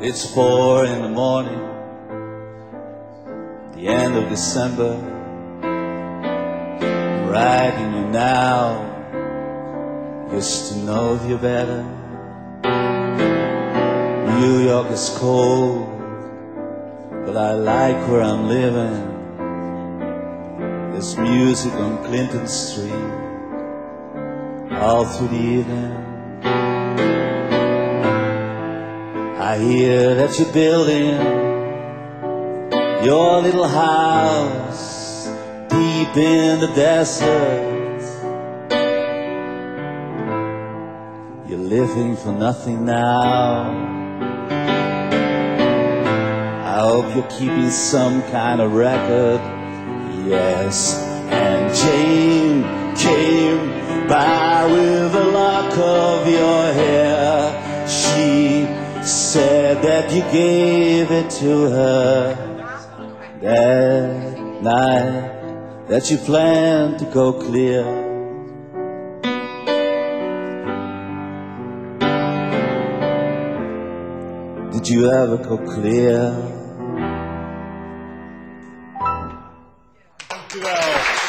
It's four in the morning, the end of December. I'm writing you now, used to know you better. New York is cold, but I like where I'm living. There's music on Clinton Street all through the evening. I hear that you're building your little house deep in the desert. You're living for nothing now. I hope you're keeping some kind of record. Yes, and Jane came by with a lock of that you gave it to her that night that you planned to go clear. Did you ever go clear? Thank you.